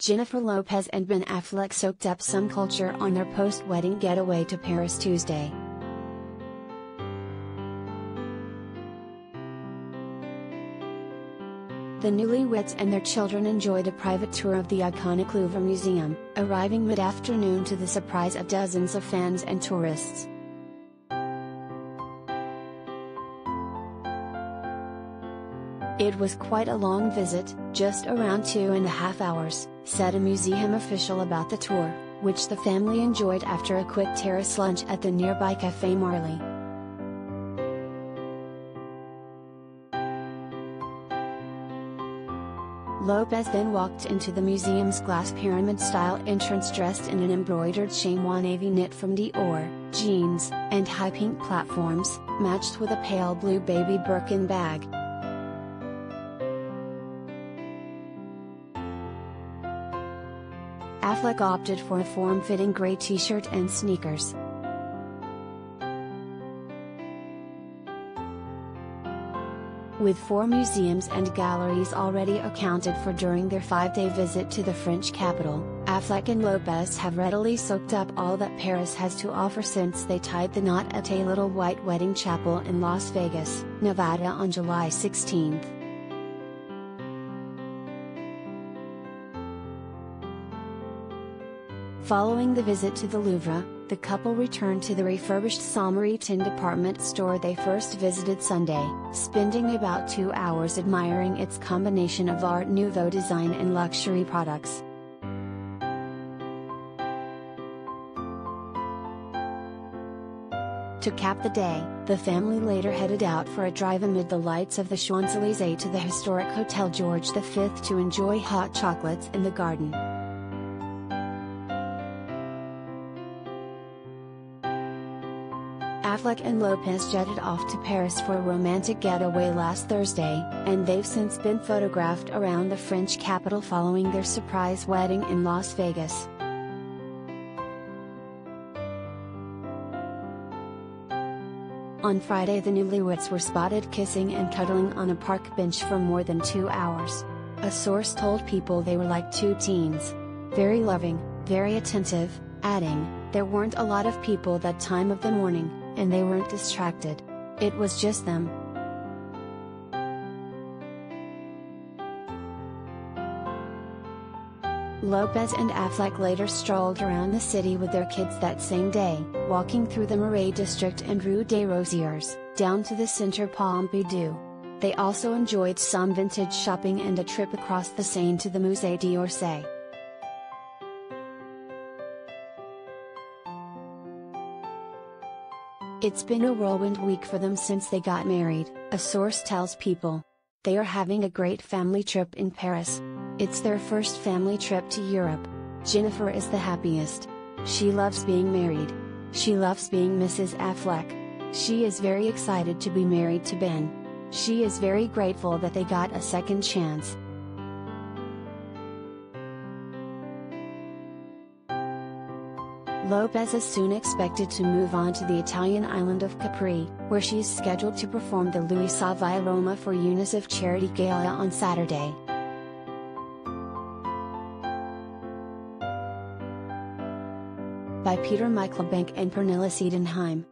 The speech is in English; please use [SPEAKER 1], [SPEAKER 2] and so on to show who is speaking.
[SPEAKER 1] Jennifer Lopez and Ben Affleck soaked up some culture on their post wedding getaway to Paris Tuesday. The newlyweds and their children enjoyed a private tour of the iconic Louvre Museum, arriving mid afternoon to the surprise of dozens of fans and tourists. It was quite a long visit, just around two and a half hours, said a museum official about the tour, which the family enjoyed after a quick terrace lunch at the nearby Café Marly. Lopez then walked into the museum's glass pyramid-style entrance dressed in an embroidered chamois navy knit from Dior, jeans, and high pink platforms, matched with a pale blue baby Birkin bag. Affleck opted for a form-fitting gray t-shirt and sneakers. With four museums and galleries already accounted for during their five-day visit to the French capital, Affleck and Lopez have readily soaked up all that Paris has to offer since they tied the knot at a little white wedding chapel in Las Vegas, Nevada on July 16. Following the visit to the Louvre, the couple returned to the refurbished Samaritaine department store they first visited Sunday, spending about two hours admiring its combination of Art Nouveau design and luxury products. To cap the day, the family later headed out for a drive amid the lights of the Champs-Élysées to the historic Hotel George V to enjoy hot chocolates in the garden. Affleck and Lopez jetted off to Paris for a romantic getaway last Thursday, and they've since been photographed around the French capital following their surprise wedding in Las Vegas. On Friday the newlyweds were spotted kissing and cuddling on a park bench for more than two hours. A source told people they were like two teens. Very loving, very attentive, adding, there weren't a lot of people that time of the morning, and they weren't distracted. It was just them. Lopez and Affleck later strolled around the city with their kids that same day, walking through the Marais district and Rue des Rosiers, down to the Centre Pompidou. They also enjoyed some vintage shopping and a trip across the Seine to the Musée d'Orsay. It's been a whirlwind week for them since they got married, a source tells People. They are having a great family trip in Paris. It's their first family trip to Europe. Jennifer is the happiest. She loves being married. She loves being Mrs. Affleck. She is very excited to be married to Ben. She is very grateful that they got a second chance. Lopez is soon expected to move on to the Italian island of Capri, where she is scheduled to perform the LuisaViaRoma for UNICEF Charity Gala on Saturday. By Peter Mikelbank and Pernilla Cedenheim.